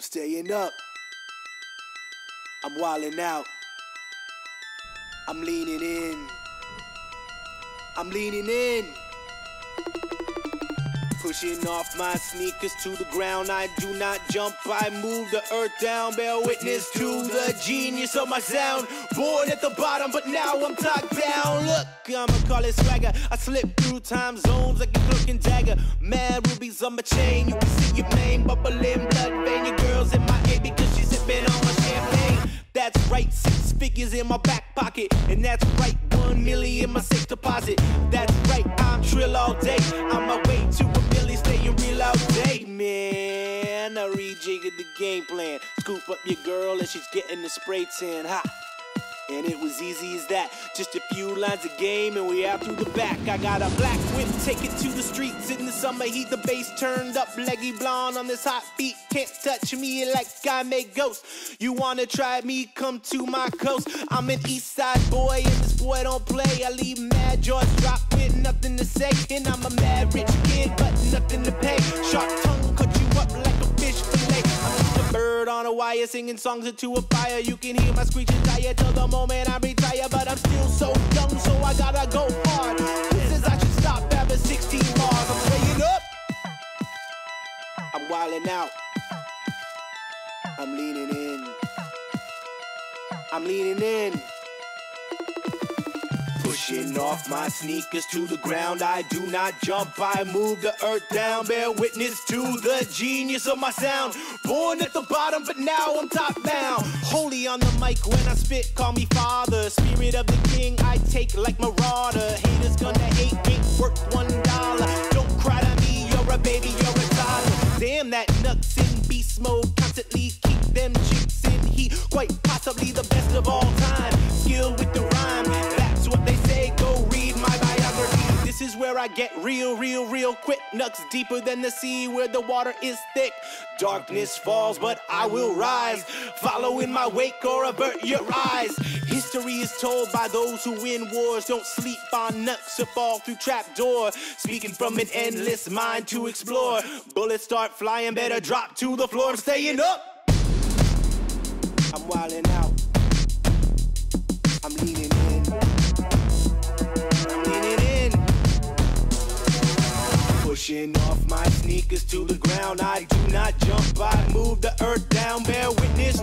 I'm staying up. I'm wilding out. I'm leaning in. I'm leaning in. Pushing off my sneakers to the ground. I do not jump, I move the earth down. Bear witness to the genius of my sound. Born at the bottom, but now I'm top down. Look, I'ma call it swagger. I slip through time zones like a cloak and dagger. Mad rubies on my chain. You can see your name bubbling, blood vein. Your girl's in my ear because she's sipping on my champagne. That's right, six figures in my back pocket. And that's right, one million in my safe deposit. That's right, I'm trill all day. On my way to all day, man. I rejiggered the game plan. Scoop up your girl and she's getting the spray tan. Ha! And it was easy as that. Just a few lines of game, and we out through the back. I got a black whip, take it to the streets in the summer heat. The bass turned up, leggy blonde on this hot beat. Can't touch me like I make ghosts. You wanna try me? Come to my coast. I'm an east side boy, and this boy don't play. I leave mad jaws drop with nothing to say. And I'm a mad rich kid, but nothing to pay. A wire singing songs into a fire. You can hear my screeching tire till the moment I retire. But I'm still so young, so I gotta go hard. This is I should stop after 16 bars. I'm staying up. I'm wilding out. I'm leaning in. I'm leaning in. Pushing off my sneakers to the ground. I do not jump, I move the earth down. Bear witness to the genius of my sound. Born at the bottom, but now I'm top down. Holy on the mic when I spit, call me father. Spirit of the king, I take like marauder. Haters gonna hate, ain't worth one dollar. Don't cry to me, you're a baby, you're a toddler. Damn that nuts in beast mode, constantly keep them chicks in heat. Quite possibly the best I get real, real, real quick. Nucks deeper than the sea where the water is thick. Darkness falls, but I will rise. Follow in my wake or avert your eyes. History is told by those who win wars. Don't sleep on nuts or fall through trapdoor. Speaking from an endless mind to explore. Bullets start flying, better drop to the floor. I'm staying up. I'm wilding out. I'm leaning sneakers to the ground. I do not jump, I move the earth down. Bear witness